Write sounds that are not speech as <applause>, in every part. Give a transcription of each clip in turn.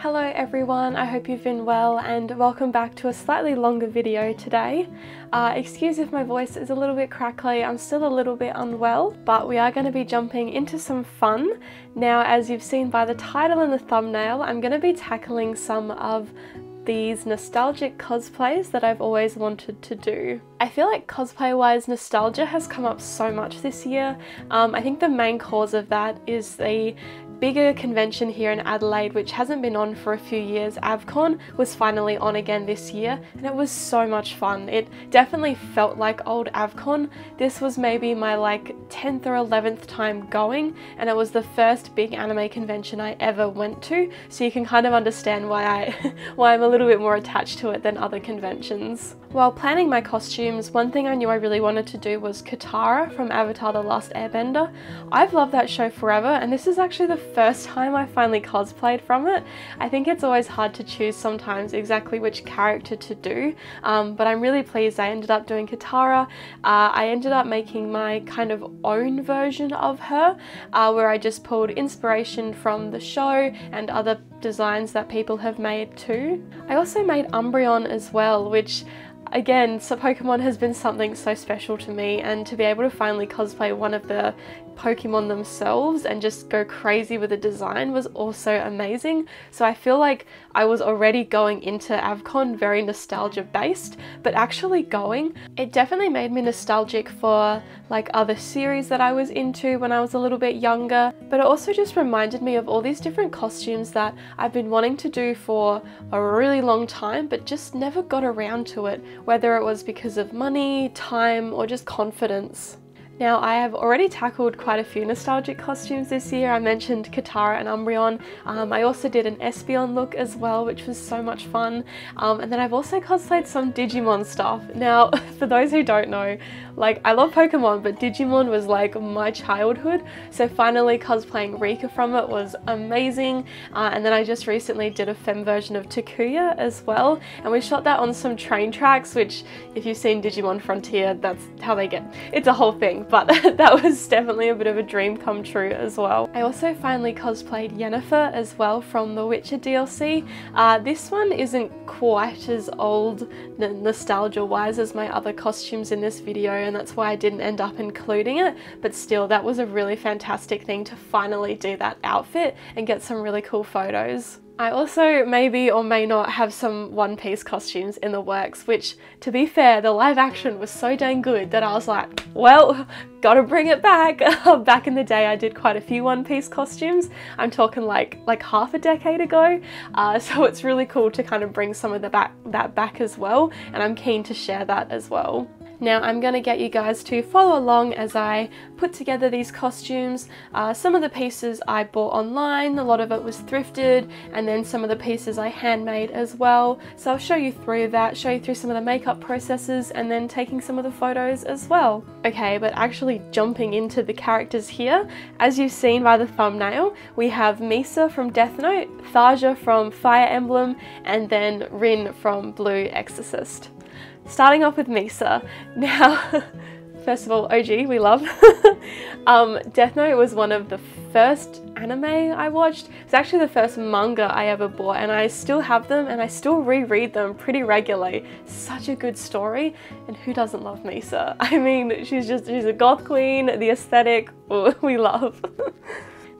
Hello everyone, I hope you've been well and welcome back to a slightly longer video today. Uh, excuse if my voice is a little bit crackly, I'm still a little bit unwell, but we are going to be jumping into some fun. Now as you've seen by the title and the thumbnail, I'm going to be tackling some of these nostalgic cosplays that I've always wanted to do. I feel like cosplay wise nostalgia has come up so much this year. Um, I think the main cause of that is the bigger convention here in Adelaide, which hasn't been on for a few years, AvCon, was finally on again this year, and it was so much fun. It definitely felt like old AvCon. This was maybe my like 10th or 11th time going, and it was the first big anime convention I ever went to, so you can kind of understand why I <laughs> why I'm a little bit more attached to it than other conventions. While planning my costumes, one thing I knew I really wanted to do was Katara from Avatar The Last Airbender. I've loved that show forever, and this is actually the first time I finally cosplayed from it. I think it's always hard to choose sometimes exactly which character to do, um, but I'm really pleased I ended up doing Katara. Uh, I ended up making my kind of own version of her, uh, where I just pulled inspiration from the show and other designs that people have made too. I also made Umbreon as well, which again, so Pokemon has been something so special to me and to be able to finally cosplay one of the Pokemon themselves and just go crazy with the design was also amazing. So I feel like I was already going into AvCon very nostalgia based, but actually going, it definitely made me nostalgic for like other series that I was into when I was a little bit younger, but it also just reminded me of all these different costumes that I've been wanting to do for a really long time, but just never got around to it, whether it was because of money, time, or just confidence. Now I have already tackled quite a few nostalgic costumes this year. I mentioned Katara and Umbreon. Um, I also did an Espeon look as well, which was so much fun. Um, and then I've also cosplayed some Digimon stuff. Now, <laughs> for those who don't know, like I love Pokemon, but Digimon was like my childhood. So finally cosplaying Rika from it was amazing. Uh, and then I just recently did a fem version of Takuya as well. And we shot that on some train tracks, which if you've seen Digimon Frontier, that's how they get. It's a whole thing but <laughs> that was definitely a bit of a dream come true as well. I also finally cosplayed Yennefer as well from the Witcher DLC. Uh, this one isn't quite as old nostalgia wise as my other costumes in this video and that's why I didn't end up including it but still that was a really fantastic thing to finally do that outfit and get some really cool photos. I also maybe or may not have some One Piece costumes in the works, which to be fair, the live action was so dang good that I was like, well, gotta bring it back. <laughs> back in the day, I did quite a few One Piece costumes. I'm talking like like half a decade ago. Uh, <laughs> so it's really cool to kind of bring some of the back that back as well, and I'm keen to share that as well. Now I'm going to get you guys to follow along as I put together these costumes. Uh, some of the pieces I bought online, a lot of it was thrifted, and then some of the pieces I handmade as well. So I'll show you through that, show you through some of the makeup processes, and then taking some of the photos as well. Okay, but actually jumping into the characters here, as you've seen by the thumbnail, we have Misa from Death Note, Tharja from Fire Emblem, and then Rin from Blue Exorcist. Starting off with Misa. <laughs> Now, first of all, OG, we love. <laughs> um, Death Note was one of the first anime I watched. It's actually the first manga I ever bought and I still have them and I still reread them pretty regularly. Such a good story and who doesn't love Misa? <laughs> I mean, she's just, she's a goth queen, the aesthetic, we love.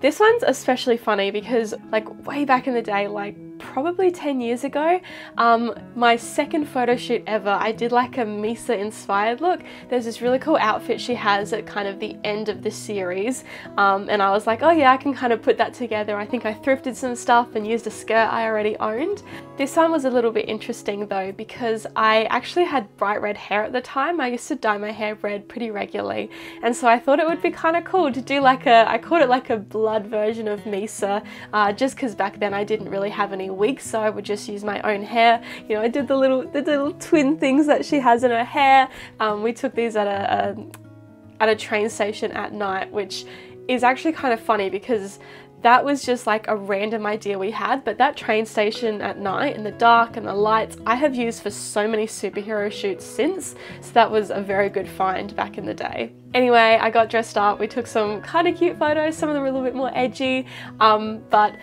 this one's especially funny because like way back in the day, like probably 10 years ago. Um, my second photo shoot ever, I did like a Misa inspired look. There's this really cool outfit she has at kind of the end of the series. Um, and I was like, oh yeah, I can kind of put that together. I think I thrifted some stuff and used a skirt I already owned. This one was a little bit interesting though because I actually had bright red hair at the time. I used to dye my hair red pretty regularly. And so I thought it would be kind of cool to do like a, I called it like a blood version of Misa uh, just because back then I didn't really have any weeks so I would just use my own hair. You know, I did the little the little twin things that she has in her hair. Um, we took these at a, a at a train station at night, which is actually kind of funny because that was just like a random idea we had, but that train station at night in the dark and the lights I have used for so many superhero shoots since, so that was a very good find back in the day. Anyway, I got dressed up, we took some kind of cute photos, some of them were a little bit more edgy, um, but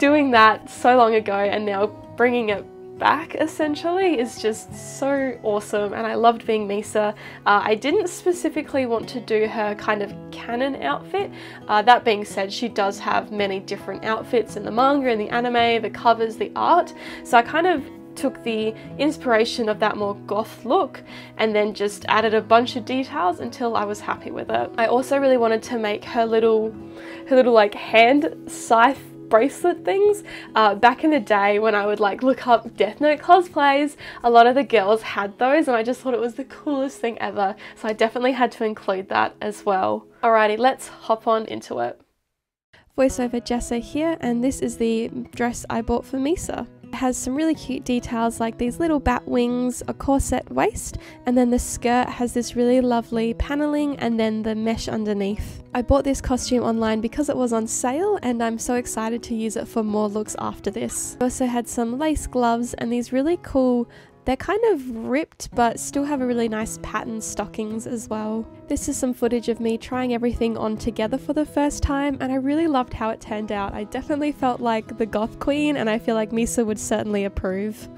doing that so long ago and now bringing it back essentially is just so awesome and I loved being Misa. Uh, I didn't specifically want to do her kind of canon outfit. Uh, that being said, she does have many different outfits in the manga and the anime, the covers, the art. So I kind of took the inspiration of that more goth look and then just added a bunch of details until I was happy with it. I also really wanted to make her little her little like hand scythe bracelet things. Uh, back in the day when I would like look up Death Note cosplays, a lot of the girls had those and I just thought it was the coolest thing ever. So I definitely had to include that as well. Alrighty, let's hop on into it. Voiceover Jessa here and this is the dress I bought for Misa. It has some really cute details like these little bat wings, a corset waist, and then the skirt has this really lovely paneling and then the mesh underneath. I bought this costume online because it was on sale and I'm so excited to use it for more looks after this. I also had some lace gloves and these really cool they're kind of ripped but still have a really nice pattern stockings as well. This is some footage of me trying everything on together for the first time and I really loved how it turned out. I definitely felt like the goth queen and I feel like Misa would certainly approve.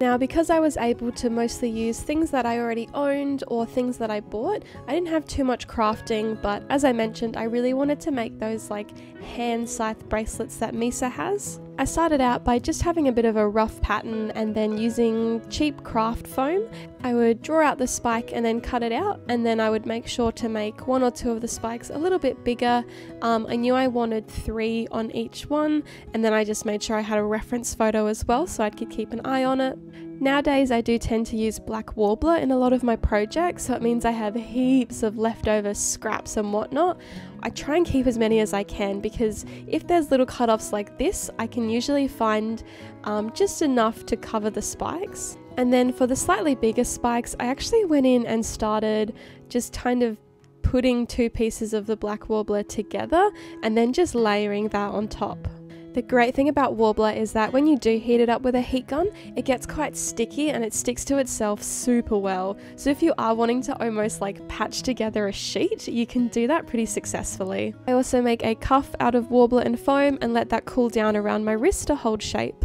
Now, because I was able to mostly use things that I already owned or things that I bought, I didn't have too much crafting, but as I mentioned, I really wanted to make those like hand scythe bracelets that Misa has. I started out by just having a bit of a rough pattern and then using cheap craft foam. I would draw out the spike and then cut it out, and then I would make sure to make one or two of the spikes a little bit bigger. Um, I knew I wanted three on each one, and then I just made sure I had a reference photo as well so I could keep an eye on it. Nowadays, I do tend to use black Worbla in a lot of my projects, so it means I have heaps of leftover scraps and whatnot. I try and keep as many as I can because if there's little cut-offs like this, I can usually find um, just enough to cover the spikes. And then for the slightly bigger spikes, I actually went in and started just kind of putting two pieces of the black Worbla together and then just layering that on top. The great thing about Worbla is that when you do heat it up with a heat gun, it gets quite sticky and it sticks to itself super well. So if you are wanting to almost like patch together a sheet, you can do that pretty successfully. I also make a cuff out of Worbla and foam and let that cool down around my wrist to hold shape.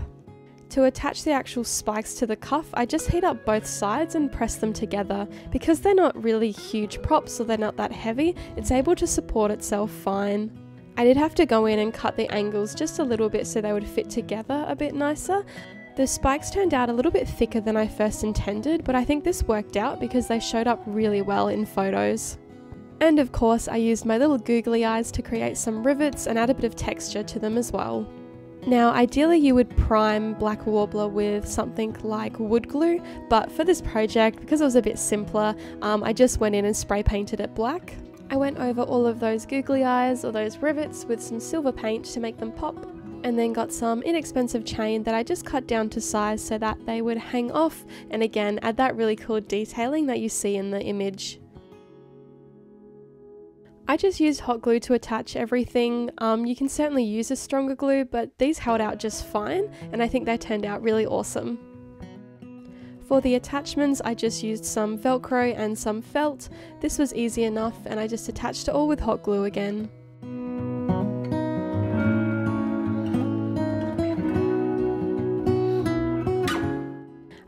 To attach the actual spikes to the cuff, I just heat up both sides and press them together. Because they're not really huge props or they're not that heavy, it's able to support itself fine. I did have to go in and cut the angles just a little bit so they would fit together a bit nicer. The spikes turned out a little bit thicker than I first intended, but I think this worked out because they showed up really well in photos. And of course, I used my little googly eyes to create some rivets and add a bit of texture to them as well. Now, ideally, you would prime Black Worbla with something like wood glue, but for this project, because it was a bit simpler, um, I just went in and spray painted it black. I went over all of those googly eyes or those rivets with some silver paint to make them pop and then got some inexpensive chain that I just cut down to size so that they would hang off and again add that really cool detailing that you see in the image. I just used hot glue to attach everything. Um, you can certainly use a stronger glue, but these held out just fine, and I think they turned out really awesome. For the attachments, I just used some Velcro and some felt. This was easy enough and I just attached it all with hot glue again.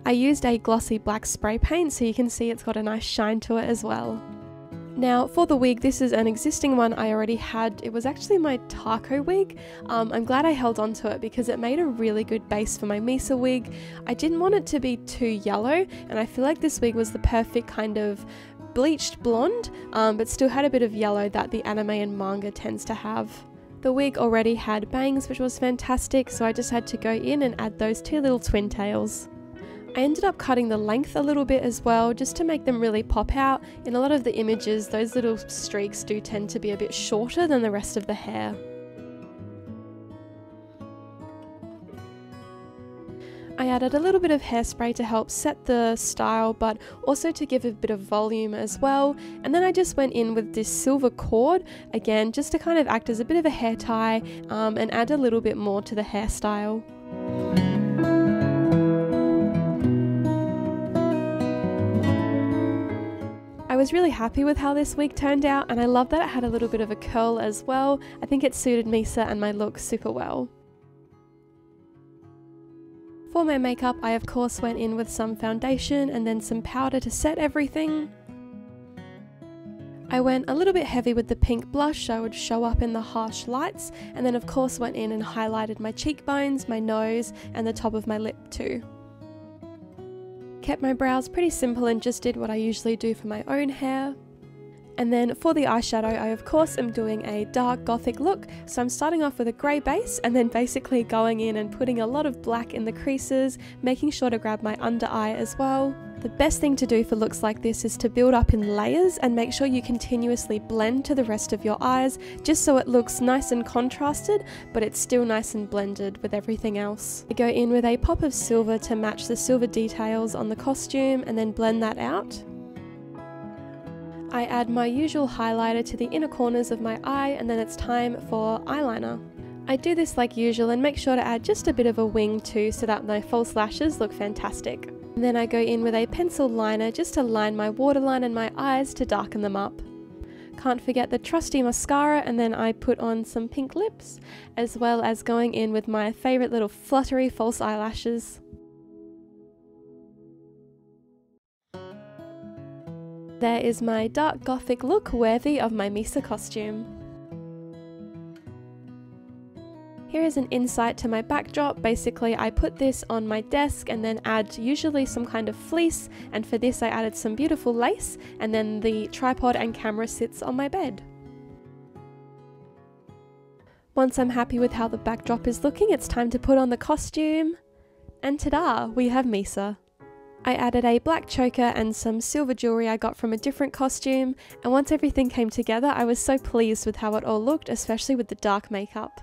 I used a glossy black spray paint so you can see it's got a nice shine to it as well. Now, for the wig, this is an existing one I already had. It was actually my taco wig. Um, I'm glad I held on to it because it made a really good base for my Misa wig. I didn't want it to be too yellow, and I feel like this wig was the perfect kind of bleached blonde, um, but still had a bit of yellow that the anime and manga tends to have. The wig already had bangs, which was fantastic, so I just had to go in and add those two little twin tails. I ended up cutting the length a little bit as well just to make them really pop out. In a lot of the images those little streaks do tend to be a bit shorter than the rest of the hair. I added a little bit of hairspray to help set the style but also to give a bit of volume as well and then I just went in with this silver cord again just to kind of act as a bit of a hair tie um, and add a little bit more to the hairstyle. Was really happy with how this wig turned out and I love that it had a little bit of a curl as well. I think it suited Misa and my look super well. For my makeup, I of course went in with some foundation and then some powder to set everything. I went a little bit heavy with the pink blush it would show up in the harsh lights, and then of course went in and highlighted my cheekbones, my nose, and the top of my lip too. Kept my brows pretty simple and just did what I usually do for my own hair. And then for the eyeshadow, I of course am doing a dark gothic look, so I'm starting off with a grey base and then basically going in and putting a lot of black in the creases, making sure to grab my under eye as well. The best thing to do for looks like this is to build up in layers and make sure you continuously blend to the rest of your eyes just so it looks nice and contrasted but it's still nice and blended with everything else. I go in with a pop of silver to match the silver details on the costume and then blend that out. I add my usual highlighter to the inner corners of my eye and then it's time for eyeliner. I do this like usual and make sure to add just a bit of a wing too so that my false lashes look fantastic. And then I go in with a pencil liner just to line my waterline and my eyes to darken them up. Can't forget the trusty mascara and then I put on some pink lips as well as going in with my favourite little fluttery false eyelashes. There is my dark gothic look worthy of my Misa costume. Here is an insight to my backdrop. Basically, I put this on my desk and then add usually some kind of fleece, and for this I added some beautiful lace, and then the tripod and camera sits on my bed. Once I'm happy with how the backdrop is looking, it's time to put on the costume. And ta-da, we have Misa. I added a black choker and some silver jewellery I got from a different costume, and once everything came together, I was so pleased with how it all looked, especially with the dark makeup.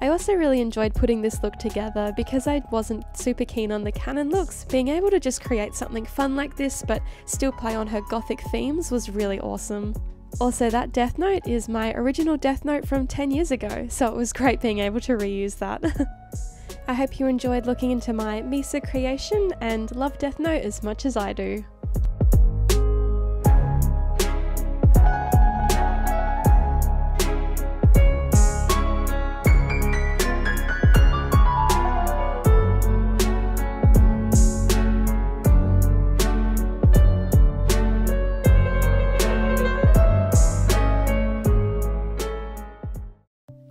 I also really enjoyed putting this look together because I wasn't super keen on the canon looks. Being able to just create something fun like this but still play on her gothic themes was really awesome. Also, that Death Note is my original Death Note from 10 years ago, so it was great being able to reuse that. <laughs> I hope you enjoyed looking into my Misa creation and love Death Note as much as I do.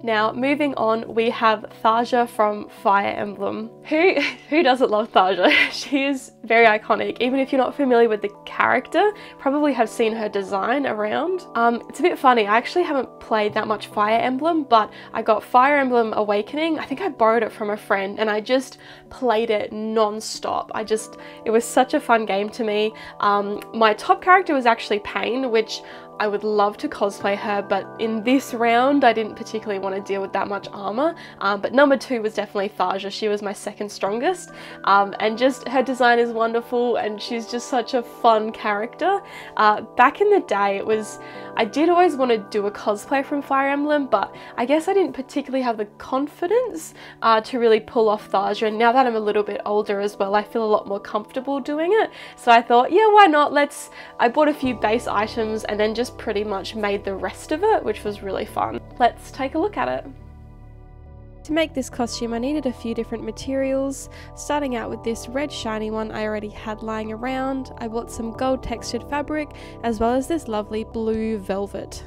Now, moving on, we have Tharja from Fire Emblem. Who <laughs> who doesn't love Tharja? <laughs> she is very iconic. Even if you're not familiar with the character, probably have seen her design around. Um, it's a bit funny. I actually haven't played that much Fire Emblem, but I got Fire Emblem Awakening. I think I borrowed it from a friend, and I just played it non-stop. I just it was such a fun game to me. Um, my top character was actually Pain, which I would love to cosplay her, but in this round, I didn't particularly want to deal with that much armor. Um, but number two was definitely Tharja. She was my second strongest. Um, and just her design is wonderful and she's just such a fun character. Uh, back in the day, it was, I did always want to do a cosplay from Fire Emblem, but I guess I didn't particularly have the confidence uh, to really pull off Tharja. And now that I'm a little bit older as well, I feel a lot more comfortable doing it. So I thought, yeah, why not? Let's, I bought a few base items and then just pretty much made the rest of it, which was really fun. Let's take a look at it. To make this costume I needed a few different materials, starting out with this red shiny one I already had lying around. I bought some gold textured fabric as well as this lovely blue velvet.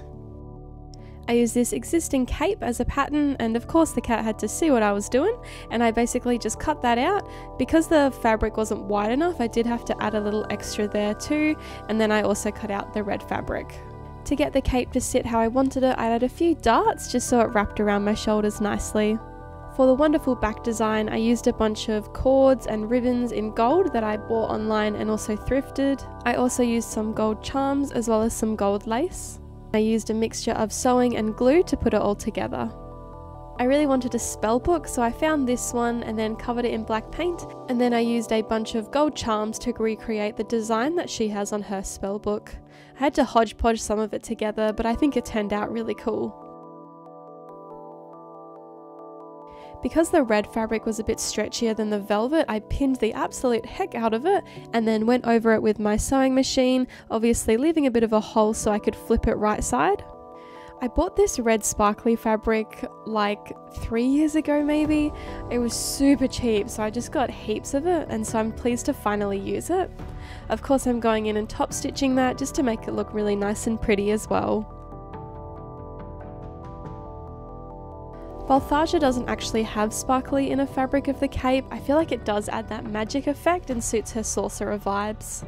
I used this existing cape as a pattern and of course the cat had to see what I was doing and I basically just cut that out. Because the fabric wasn't wide enough I did have to add a little extra there too and then I also cut out the red fabric. To get the cape to sit how I wanted it I added a few darts just so it wrapped around my shoulders nicely. For the wonderful back design, I used a bunch of cords and ribbons in gold that I bought online and also thrifted. I also used some gold charms as well as some gold lace. I used a mixture of sewing and glue to put it all together. I really wanted a spell book, so I found this one and then covered it in black paint, and then I used a bunch of gold charms to recreate the design that she has on her spell book. I had to hodgepodge some of it together, but I think it turned out really cool. Because the red fabric was a bit stretchier than the velvet, I pinned the absolute heck out of it and then went over it with my sewing machine, obviously leaving a bit of a hole so I could flip it right side. I bought this red sparkly fabric like three years ago, maybe. It was super cheap, so I just got heaps of it, and so I'm pleased to finally use it. Of course, I'm going in and top stitching that just to make it look really nice and pretty as well. While doesn't actually have sparkly inner fabric of the cape, I feel like it does add that magic effect and suits her sorcerer vibes.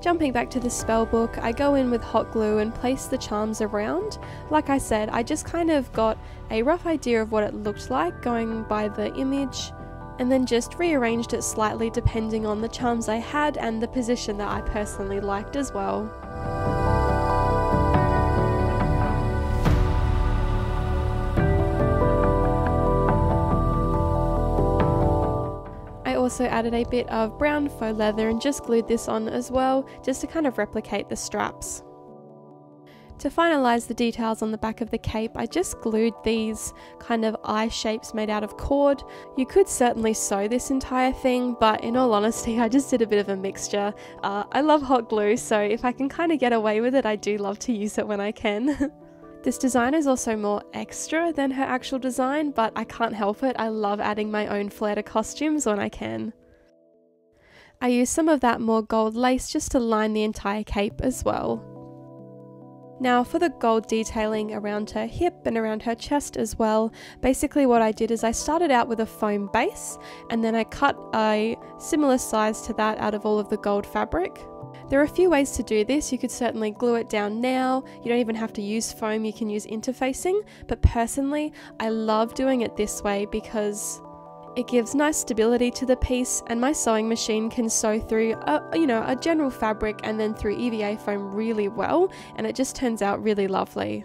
Jumping back to the spell book, I go in with hot glue and place the charms around. Like I said, I just kind of got a rough idea of what it looked like going by the image and then just rearranged it slightly depending on the charms I had and the position that I personally liked as well. Also added a bit of brown faux leather and just glued this on as well, just to kind of replicate the straps. To finalise the details on the back of the cape, I just glued these kind of eye shapes made out of cord. You could certainly sew this entire thing, but in all honesty, I just did a bit of a mixture. Uh, I love hot glue, so if I can kind of get away with it, I do love to use it when I can. <laughs> This design is also more extra than her actual design, but I can't help it. I love adding my own flair to costumes when I can. I use some of that more gold lace just to line the entire cape as well. Now for the gold detailing around her hip and around her chest as well, basically what I did is I started out with a foam base and then I cut a similar size to that out of all of the gold fabric. There are a few ways to do this. You could certainly glue it down now. You don't even have to use foam, you can use interfacing. But personally, I love doing it this way because it gives nice stability to the piece and my sewing machine can sew through a, you know, a general fabric and then through EVA foam really well and it just turns out really lovely.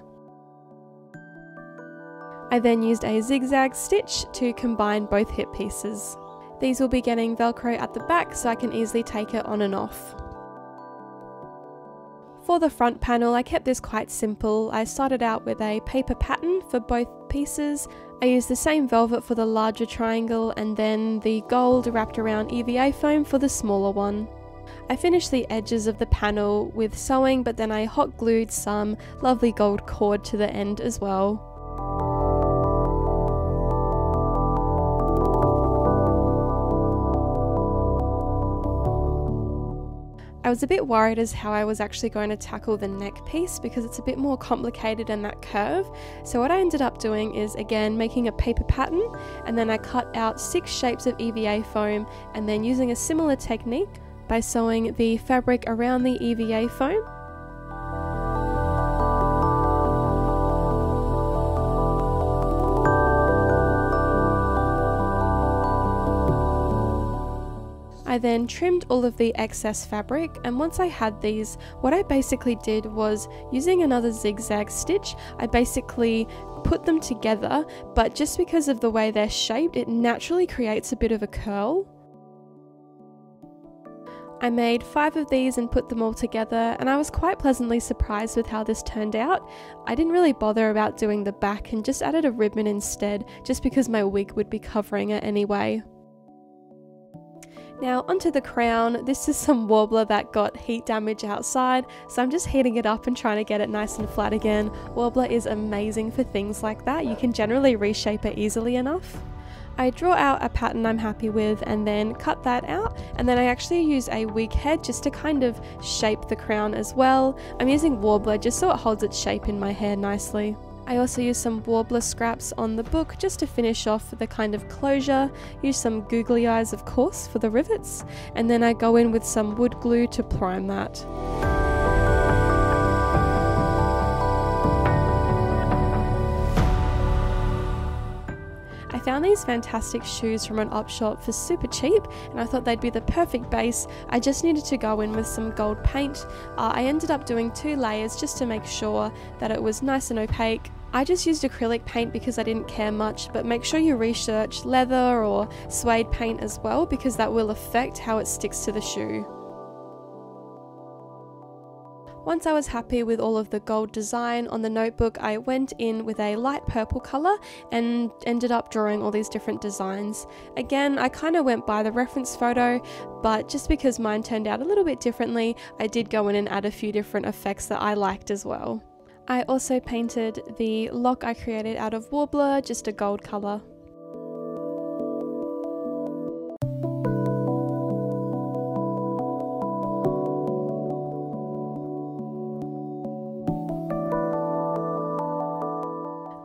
I then used a zigzag stitch to combine both hip pieces. These will be getting velcro at the back so I can easily take it on and off. For the front panel, I kept this quite simple. I started out with a paper pattern for both pieces. I used the same velvet for the larger triangle and then the gold wrapped around EVA foam for the smaller one. I finished the edges of the panel with sewing, but then I hot glued some lovely gold cord to the end as well. I was a bit worried as how I was actually going to tackle the neck piece because it's a bit more complicated in that curve. So what I ended up doing is again making a paper pattern and then I cut out six shapes of EVA foam and then using a similar technique by sewing the fabric around the EVA foam I then trimmed all of the excess fabric and once I had these, what I basically did was using another zigzag stitch, I basically put them together, but just because of the way they're shaped, it naturally creates a bit of a curl. I made five of these and put them all together, and I was quite pleasantly surprised with how this turned out. I didn't really bother about doing the back and just added a ribbon instead, just because my wig would be covering it anyway. Now onto the crown, this is some Worbla that got heat damage outside, so I'm just heating it up and trying to get it nice and flat again. Worbla is amazing for things like that, you can generally reshape it easily enough. I draw out a pattern I'm happy with and then cut that out and then I actually use a wig head just to kind of shape the crown as well. I'm using Worbla just so it holds its shape in my hair nicely. I also use some Worbla scraps on the book just to finish off the kind of closure, use some googly eyes of course for the rivets, and then I go in with some wood glue to prime that. I found these fantastic shoes from an op shop for super cheap and I thought they'd be the perfect base. I just needed to go in with some gold paint. Uh, I ended up doing two layers just to make sure that it was nice and opaque. I just used acrylic paint because I didn't care much, but make sure you research leather or suede paint as well because that will affect how it sticks to the shoe. Once I was happy with all of the gold design on the notebook, I went in with a light purple colour and ended up drawing all these different designs. Again, I kind of went by the reference photo, but just because mine turned out a little bit differently, I did go in and add a few different effects that I liked as well. I also painted the lock I created out of Worbla just a gold colour.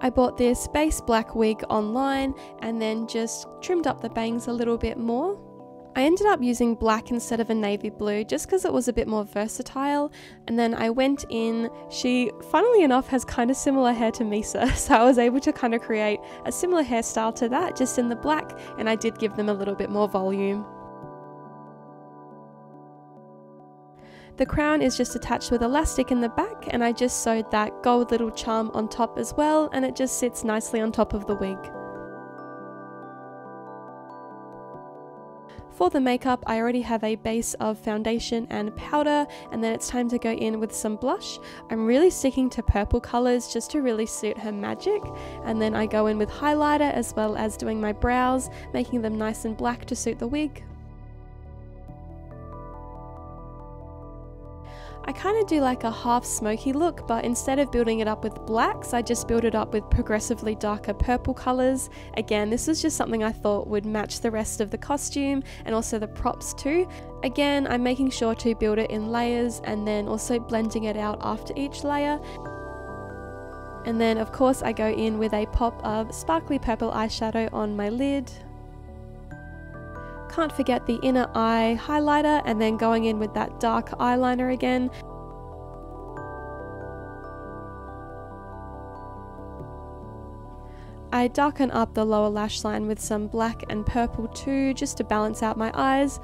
I bought this base black wig online and then just trimmed up the bangs a little bit more. I ended up using black instead of a navy blue just because it was a bit more versatile. And then I went in, she, funnily enough, has kind of similar hair to Misa, <laughs> so I was able to kind of create a similar hairstyle to that just in the black, and I did give them a little bit more volume. The crown is just attached with elastic in the back and I just sewed that gold little charm on top as well and it just sits nicely on top of the wig. For the makeup, I already have a base of foundation and powder, and then it's time to go in with some blush. I'm really sticking to purple colours just to really suit her magic, and then I go in with highlighter as well as doing my brows, making them nice and black to suit the wig. I kind of do like a half smoky look, but instead of building it up with blacks, I just build it up with progressively darker purple colours. Again, this was just something I thought would match the rest of the costume and also the props too. Again, I'm making sure to build it in layers and then also blending it out after each layer. And then of course I go in with a pop of sparkly purple eyeshadow on my lid. Can't forget the inner eye highlighter and then going in with that dark eyeliner again. I darken up the lower lash line with some black and purple too, just to balance out my eyes.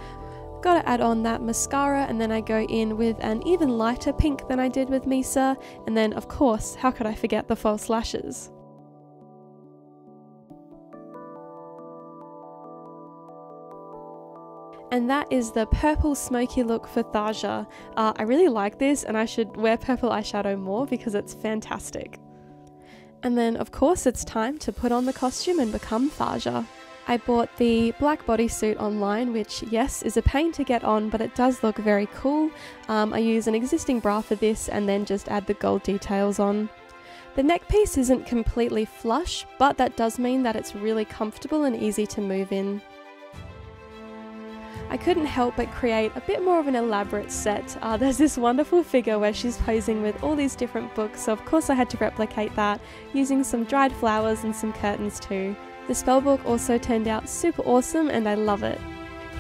Gotta add on that mascara and then I go in with an even lighter pink than I did with Misa. And then of course, how could I forget the false lashes? And that is the purple smoky look for Tharja. Uh, I really like this and I should wear purple eyeshadow more because it's fantastic. And then of course it's time to put on the costume and become Tharja. I bought the black bodysuit online, which, yes, is a pain to get on, but it does look very cool. Um, I use an existing bra for this and then just add the gold details on. The neck piece isn't completely flush, but that does mean that it's really comfortable and easy to move in. I couldn't help but create a bit more of an elaborate set. Uh, there's this wonderful figure where she's posing with all these different books, so of course I had to replicate that using some dried flowers and some curtains too. The spellbook also turned out super awesome and I love it.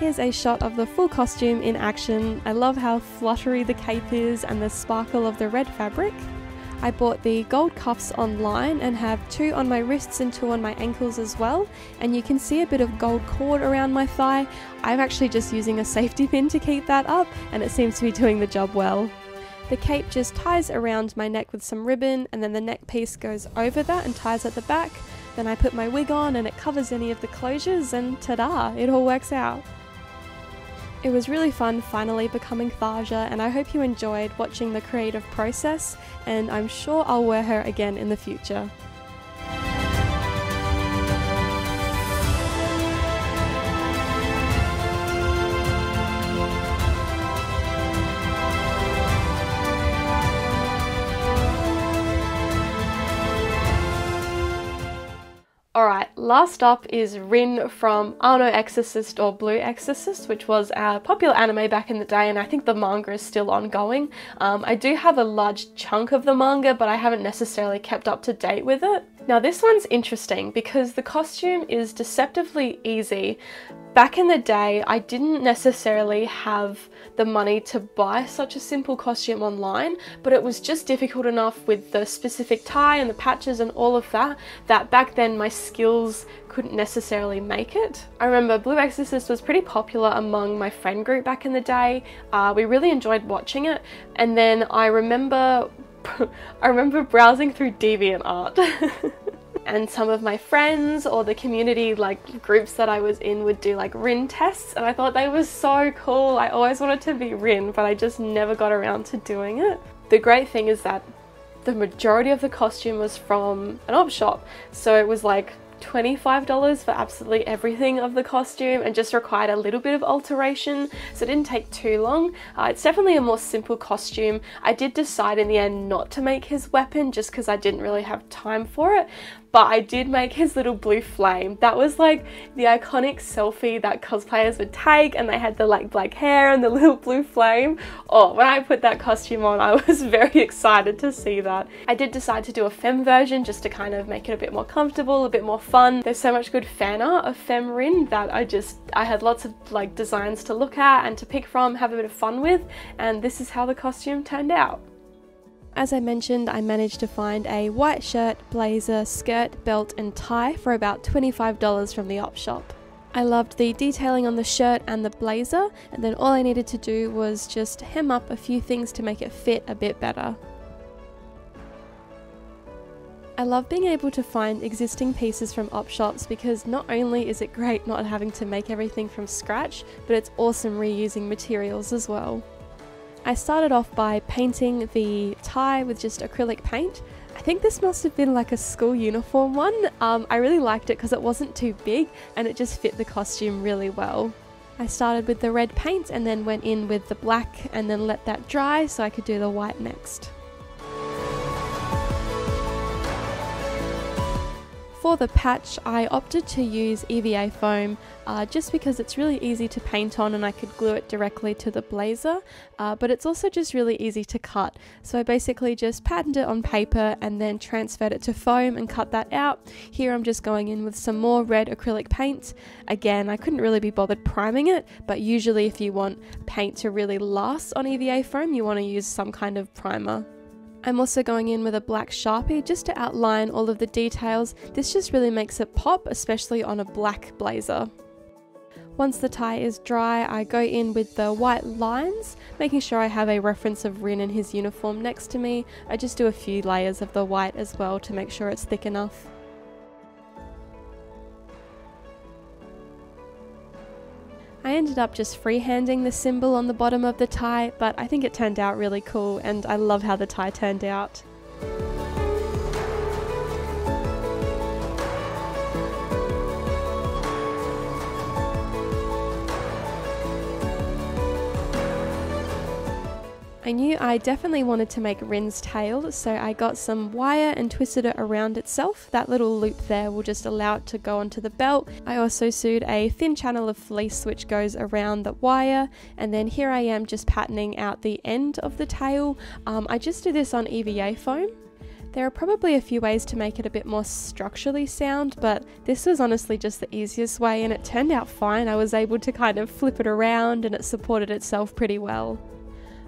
Here's a shot of the full costume in action. I love how fluttery the cape is and the sparkle of the red fabric. I bought the gold cuffs online and have two on my wrists and two on my ankles as well. And you can see a bit of gold cord around my thigh. I'm actually just using a safety pin to keep that up and it seems to be doing the job well. The cape just ties around my neck with some ribbon and then the neck piece goes over that and ties at the back. Then I put my wig on and it covers any of the closures and ta-da, it all works out. It was really fun finally becoming Tharja, and I hope you enjoyed watching the creative process, and I'm sure I'll wear her again in the future. Last up is Rin from Ao no Exorcist or Blue Exorcist, which was a popular anime back in the day, and I think the manga is still ongoing. Um, I do have a large chunk of the manga, but I haven't necessarily kept up to date with it. Now this one's interesting because the costume is deceptively easy. Back in the day, I didn't necessarily have the money to buy such a simple costume online, but it was just difficult enough with the specific tie and the patches and all of that, that back then my skills couldn't necessarily make it. I remember Blue Exorcist was pretty popular among my friend group back in the day. Uh, we really enjoyed watching it, and then I remember <laughs> I remember browsing through DeviantArt <laughs> and some of my friends or the community like groups that I was in would do like Rin tests and I thought they were so cool. I always wanted to be Rin but I just never got around to doing it. the great thing is that the majority of the costume was from an op shop, so it was like $25 for absolutely everything of the costume and just required a little bit of alteration so it didn't take too long. Uh, it's definitely a more simple costume. I did decide in the end not to make his weapon just because I didn't really have time for it but I did make his little blue flame. That was like the iconic selfie that cosplayers would take and they had the like black hair and the <laughs> little blue flame. Oh, when I put that costume on, I <laughs> was very excited to see that. I did decide to do a femme version just to kind of make it a bit more comfortable, a bit more fun. There's so much good fan art of Femme Rin that I just, I had lots of like designs to look at and to pick from, have a bit of fun with, and this is how the costume turned out. As I mentioned, I managed to find a white shirt, blazer, skirt, belt, and tie for about $25 from the op shop. I loved the detailing on the shirt and the blazer, and then all I needed to do was just hem up a few things to make it fit a bit better. I love being able to find existing pieces from op shops because not only is it great not having to make everything from scratch, but it's awesome reusing materials as well. I started off by painting the tie with just acrylic paint. I think this must have been like a school uniform one. Um, I really liked it because it wasn't too big and it just fit the costume really well. I started with the red paint and then went in with the black and then let that dry so I could do the white next. For the patch, I opted to use EVA foam uh, just because it's really easy to paint on and I could glue it directly to the blazer, uh, but it's also just really easy to cut. So I basically just patterned it on paper and then transferred it to foam and cut that out. Here I'm just going in with some more red acrylic paint. Again, I couldn't really be bothered priming it, but usually if you want paint to really last on EVA foam, you want to use some kind of primer. I'm also going in with a black sharpie just to outline all of the details. This just really makes it pop, especially on a black blazer. Once the tie is dry, I go in with the white lines, making sure I have a reference of Rin in his uniform next to me. I just do a few layers of the white as well to make sure it's thick enough. I ended up just freehanding the symbol on the bottom of the tie, but I think it turned out really cool and I love how the tie turned out. I knew I definitely wanted to make Rin's tail, so I got some wire and twisted it around itself. That little loop there will just allow it to go onto the belt. I also sewed a thin channel of fleece which goes around the wire, and then here I am just patterning out the end of the tail. Um, I just do this on EVA foam. There are probably a few ways to make it a bit more structurally sound, but this was honestly just the easiest way and it turned out fine. I was able to kind of flip it around and it supported itself pretty well.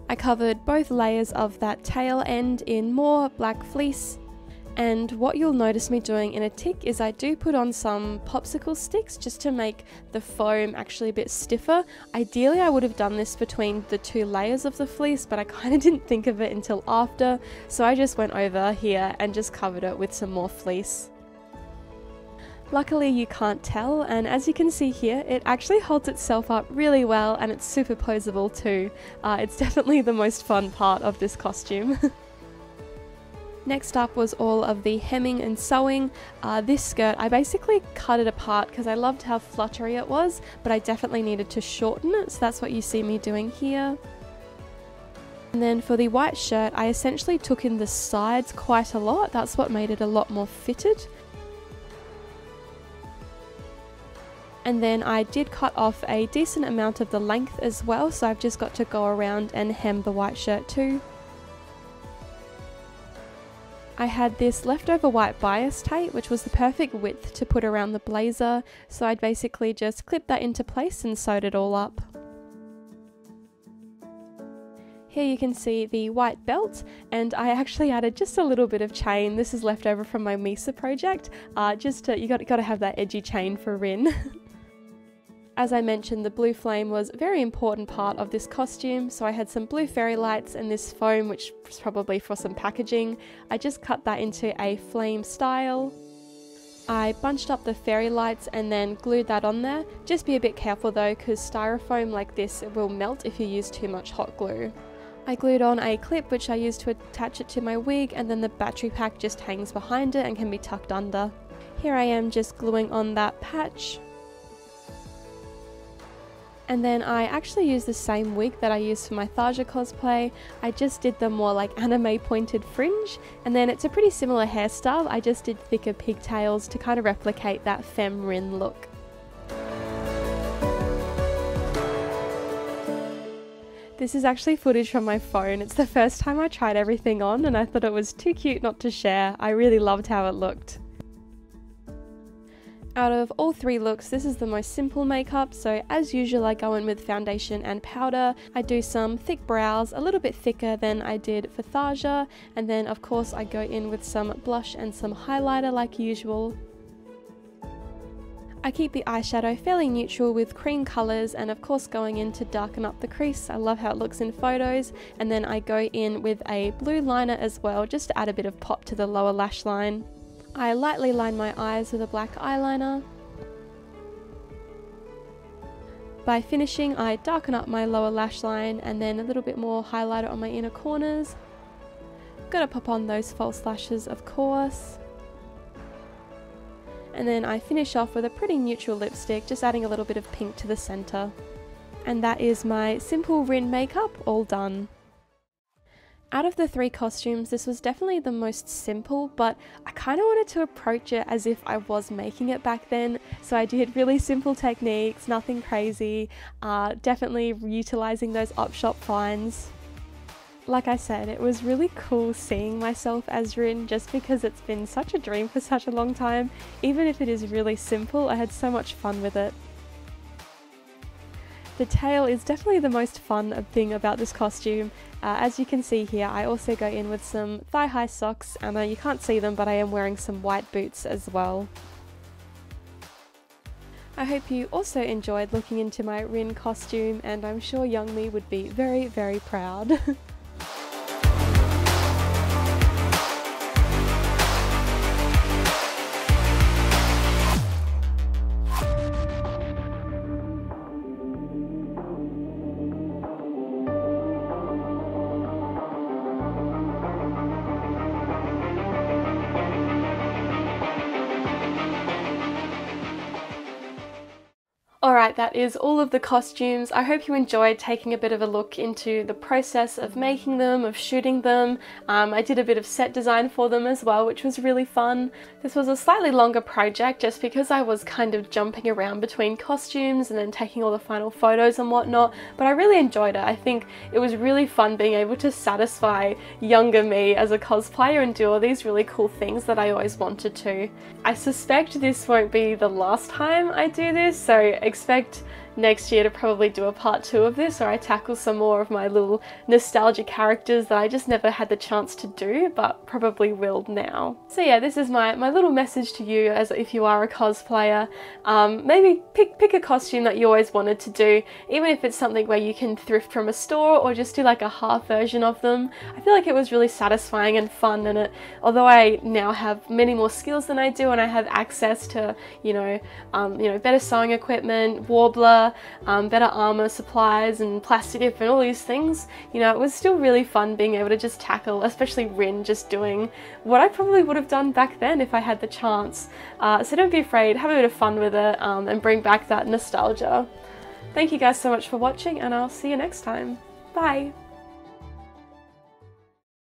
I covered both layers of that tail end in more black fleece and what you'll notice me doing in a tick is I do put on some popsicle sticks just to make the foam actually a bit stiffer. Ideally I would have done this between the two layers of the fleece but I kind of <laughs> didn't think of it until after so I just went over here and just covered it with some more fleece. Luckily you can't tell and as you can see here it actually holds itself up really well and it's super posable too. Uh, it's <laughs> definitely the most fun part of this costume. <laughs> Next up was all of the hemming and sewing. Uh, this skirt, I basically cut it apart because I loved how fluttery it was, but I definitely needed to shorten it, so that's what you see me doing here. And then for the white shirt, I essentially took in the sides quite a lot. That's what made it a lot more fitted. And then I did cut off a decent amount of the length as well so I've just got to go around and hem the white shirt too. I had this leftover white bias tape which was the perfect width to put around the blazer so I'd basically just clip that into place and sewed it all up. Here you can see the white belt and I actually added just a little bit of chain. This is left over from my Misa project. Uh, just to, you got, got to have that edgy chain for Rin. <laughs> As I mentioned, the blue flame was a very important part of this costume, so I had some blue fairy lights and this foam, which was probably for some packaging. I just cut that into a flame style. I bunched up the fairy lights and then glued that on there. Just be a bit careful though, because styrofoam like this will melt if you use too much hot glue. I glued on a clip which I used to attach it to my wig and then the battery pack just hangs behind it and can be tucked under. Here I am just gluing on that patch. And then I actually used the same wig that I used for my Tharja cosplay. I just did the more like <laughs> anime pointed fringe and then it's a pretty similar hairstyle. I just did thicker pigtails to kind of replicate that femme Rin look. This is actually footage from my phone. It's the first time I tried everything on and I thought it was too cute not to share. I really loved how it looked. Out of all three looks, this is the most simple makeup, so as usual I go in with foundation and powder. I do some thick brows, a little bit thicker than I did for Tharja, and then of course I go in with some blush and some highlighter like usual. I keep the eyeshadow fairly neutral with cream colours and of course going in to darken up the crease. I love how it looks in photos and then I go in with a blue liner as well just to add a bit of pop to the lower lash line. I lightly line my eyes with a black eyeliner. By finishing I darken up my lower lash line and then a little bit more highlighter on my inner corners. Gotta pop on those false lashes of course and then I finish off with a pretty neutral lipstick, just adding a little bit of pink to the centre. And that is my simple Rin makeup all done. Out of the three costumes, this was definitely the most simple, but I kind of wanted to approach it as if I was making it back then. So I did really simple techniques, nothing crazy, uh, definitely utilising those op shop finds like I said, it was really cool seeing myself as Rin just because it's been such a dream for such a long time. Even if it is really simple, I had so much fun with it. The tail is definitely the most fun thing about this costume. Uh, as you can see here, I also go in with some thigh-high socks, and uh, you can't see them, but I am wearing some white boots as well. I hope you also enjoyed looking into my Rin costume, and I'm sure young me would be very, very proud. <laughs> is all of the costumes. I hope you enjoyed taking a bit of a look into the process of making them, of shooting them. Um, I did a bit of set design for them as well, which was really fun. This was a slightly longer project just because I was kind of jumping around between costumes and then taking all the final photos and whatnot, but I really enjoyed it. I think it was really fun being able to satisfy younger me as a cosplayer and do all these really cool things that I always wanted to. I suspect this won't be the last time I do this, so expect next year to probably do a part two of this or I tackle some more of my little nostalgia characters that I just never had the chance to do but probably will now. So yeah, this is my, my little message to you as if you are a cosplayer. Um, maybe pick, pick a costume that you always wanted to do, even if it's something where you can thrift from a store or just do like a half version of them. I feel like it was really satisfying and fun and it, although I now have many more skills than I do and I have access to, you know, um, you know, better sewing equipment, Worbla, um, better armor supplies and plastic and all these things, you know, it was still really fun being able to just tackle, especially Rin just doing what I probably would have done back then if I had the chance. Uh, so don't be afraid, have a bit of fun with it um, and bring back that nostalgia. Thank you guys so much for watching and I'll see you next time. Bye!